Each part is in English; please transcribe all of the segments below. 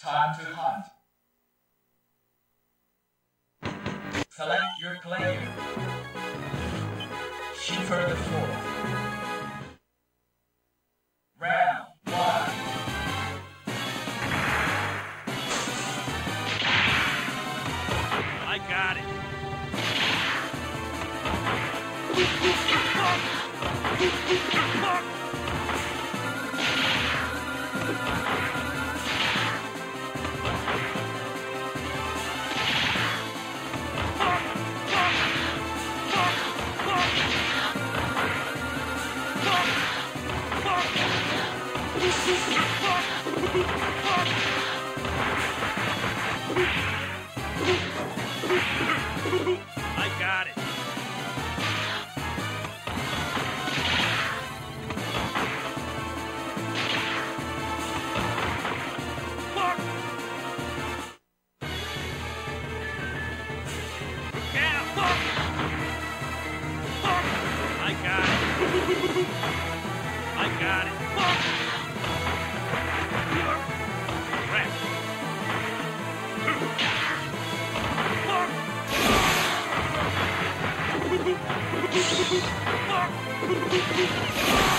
Time to hunt. Select your player. Schaefer the fourth. Boop, boop, boop,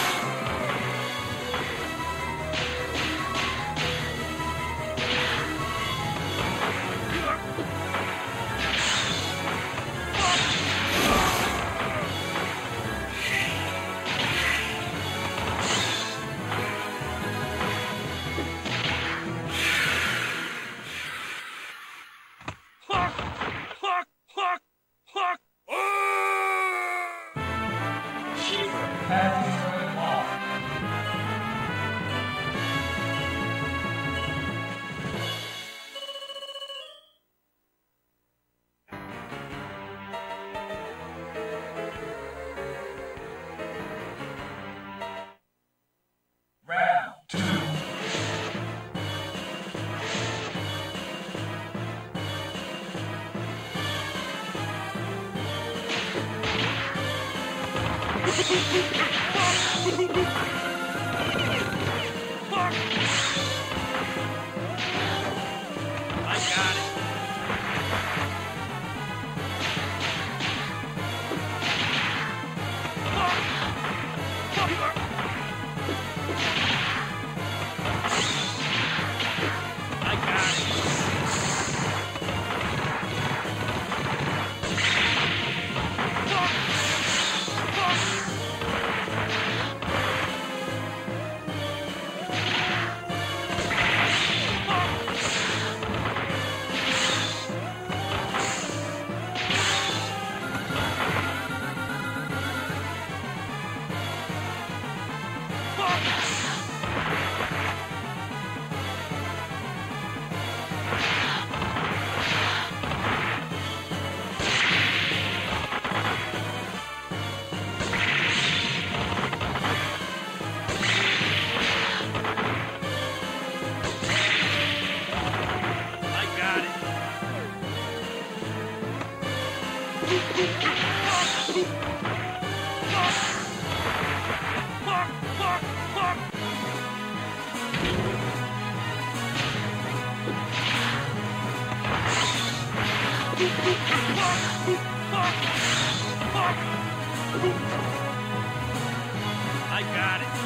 got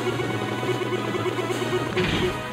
it.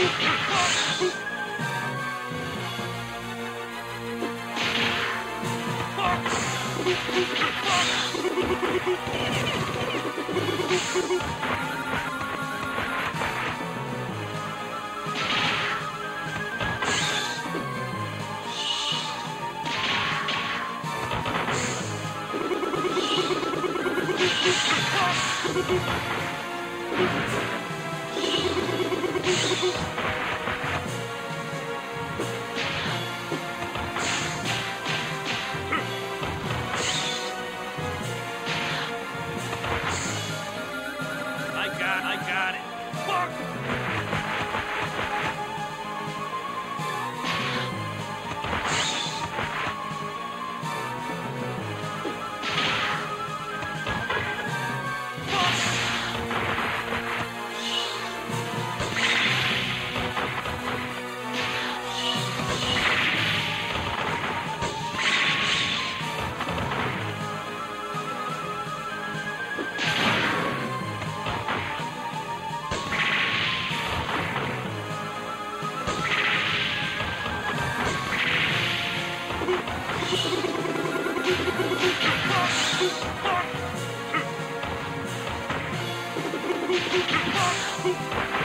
Ha ha ha ha! Boop, boop,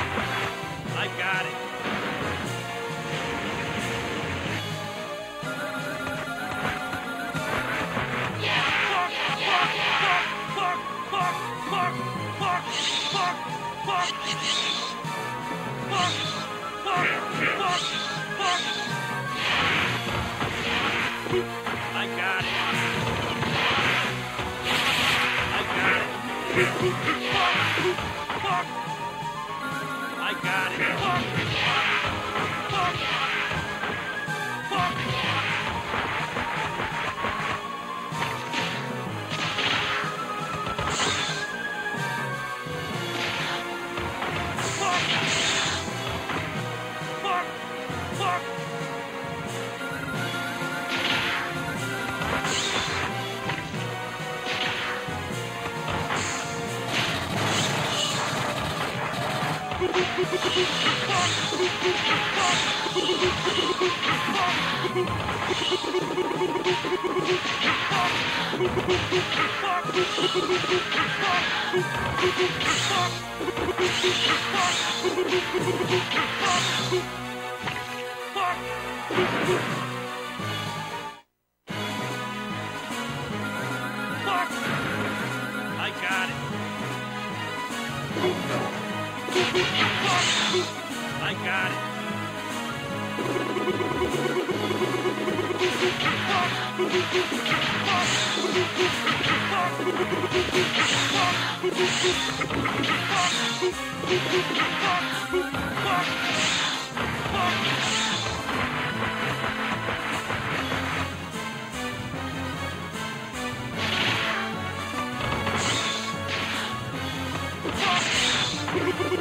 I got it. My God. it.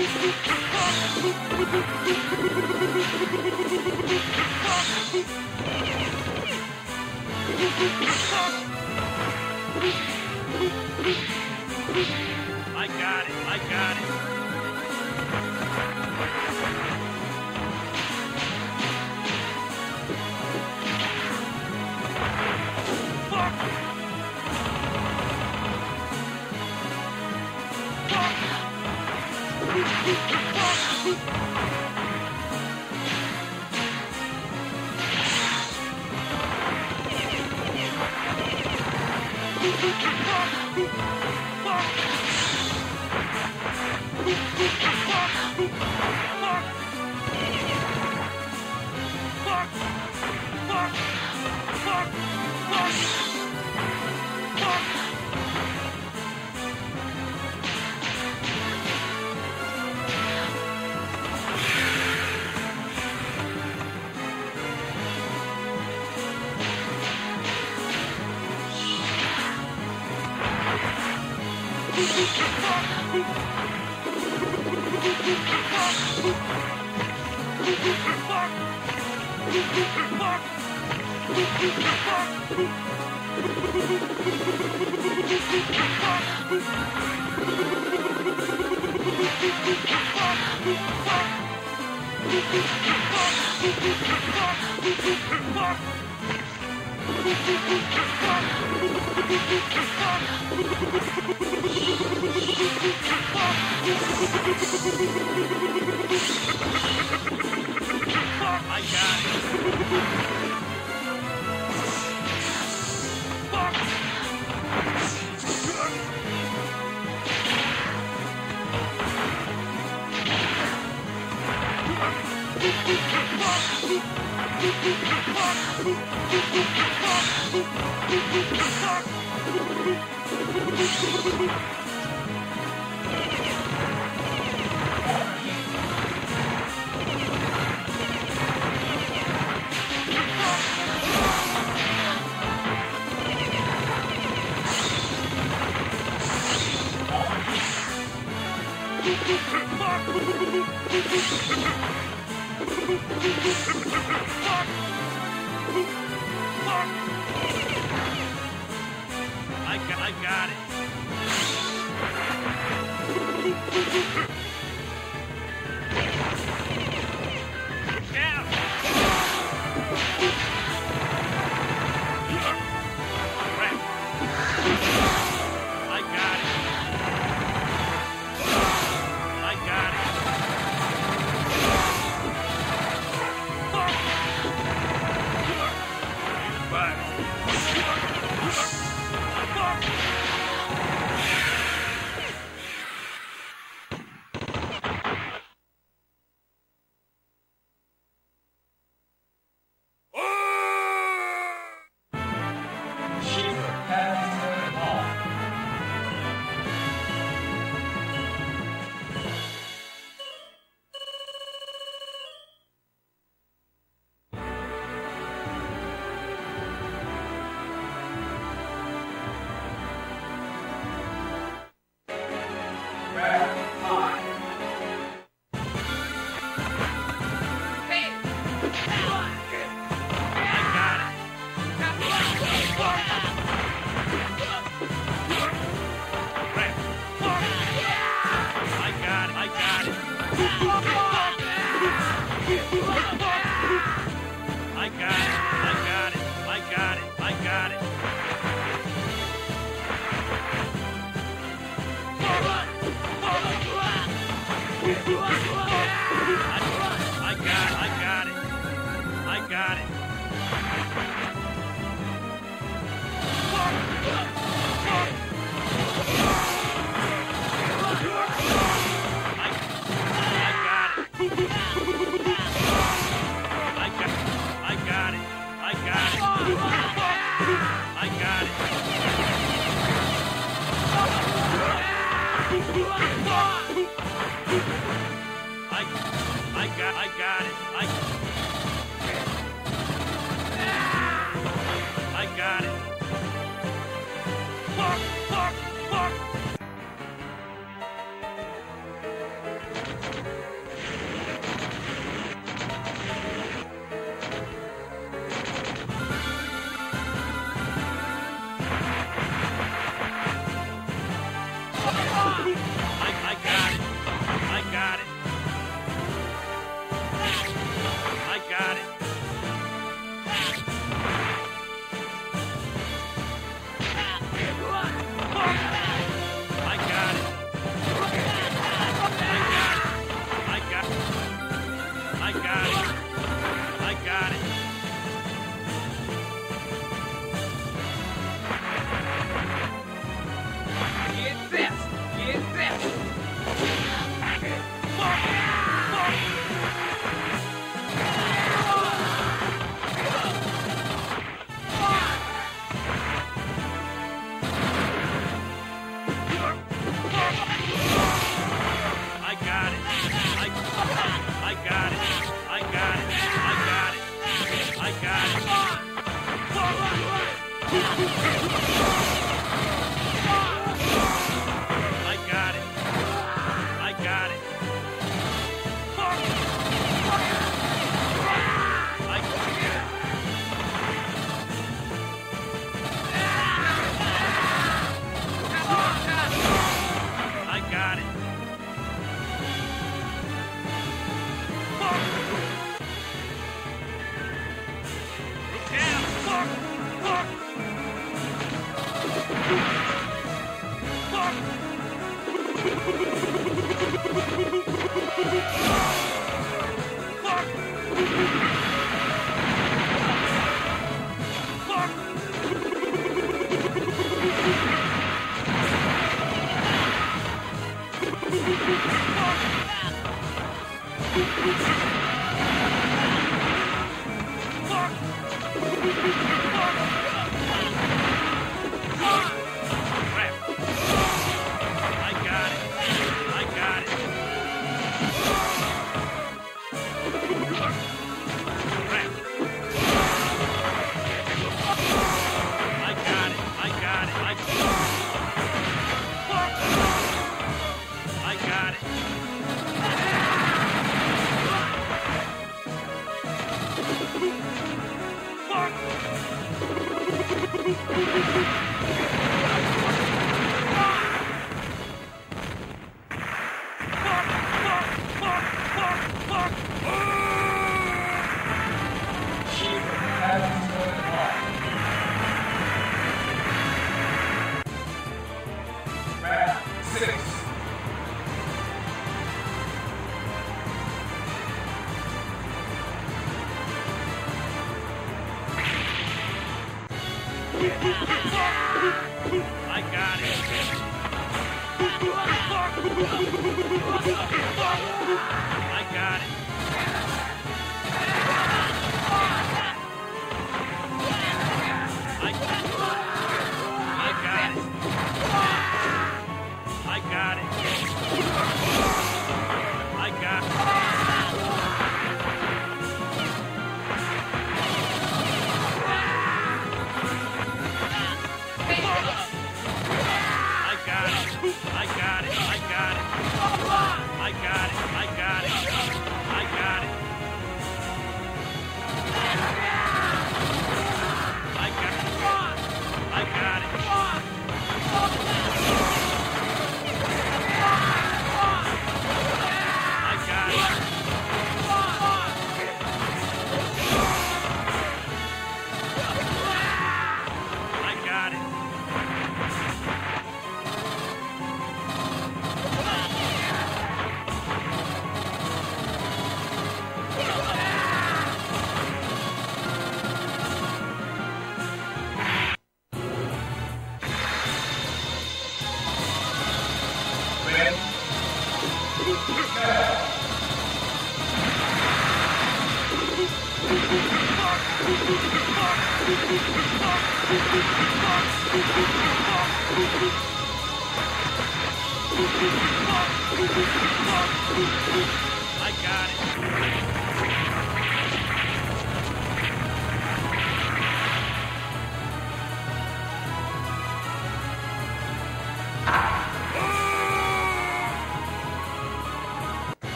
I got it, I got it. Fuck! Fuck! Fuck! Fuck! I got it. I got, I got it. I, I got, I got it. I, I got it. Fuck, fuck,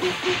Fuck!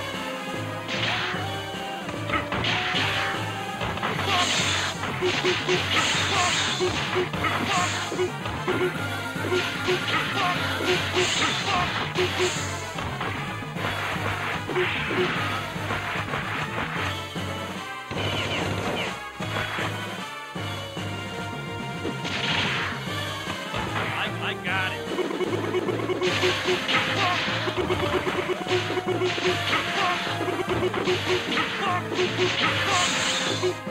I got it.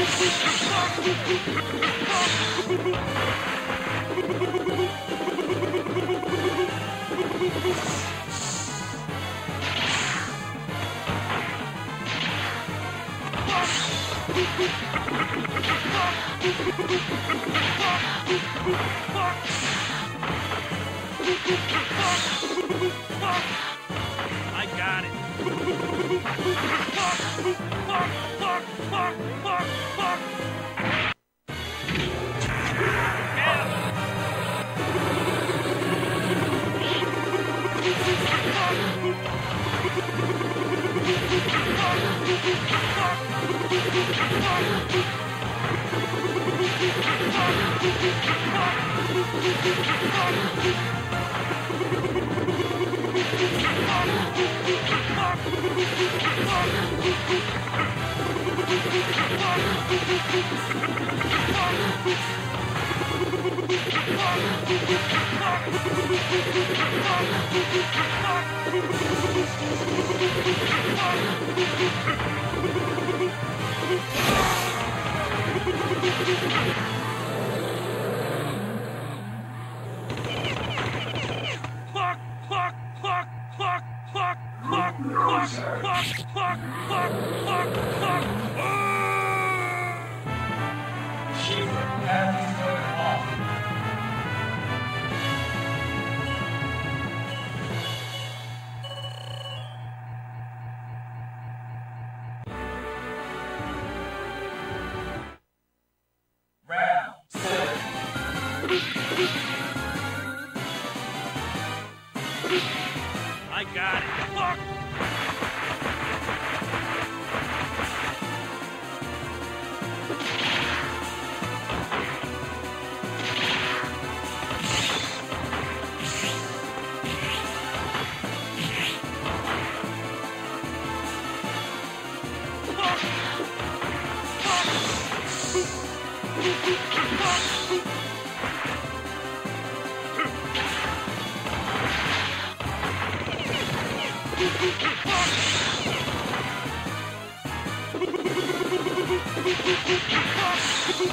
I got it fuck, fuck, fuck. Thank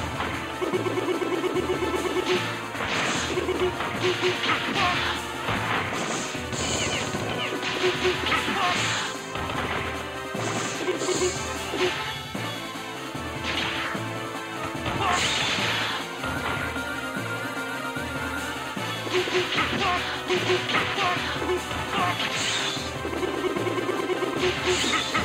you. Ha ha!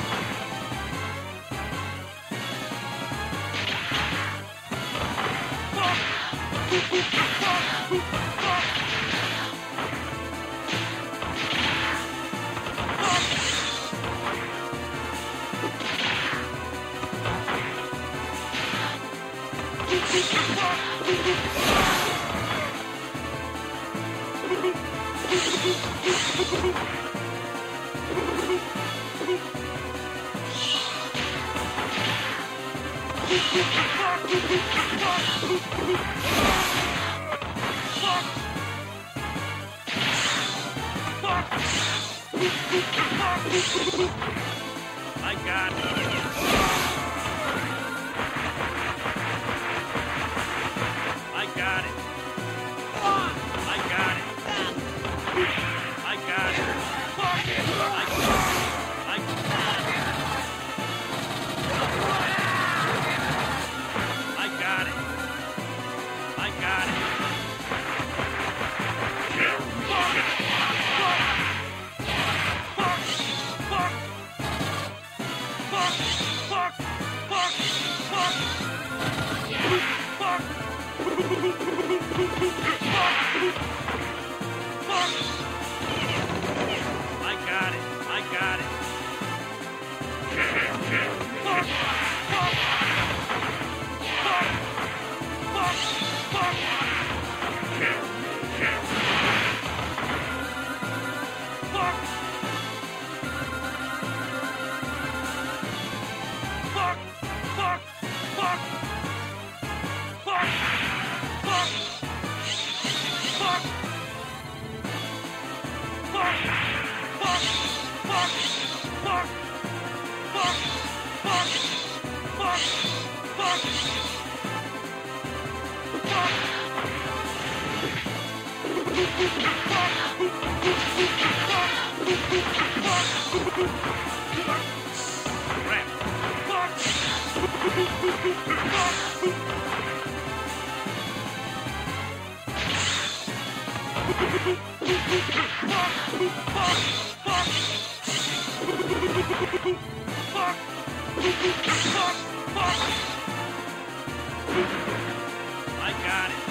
I got it.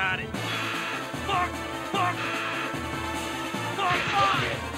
Got it. Fuck! Fuck! Fuck! Fuck!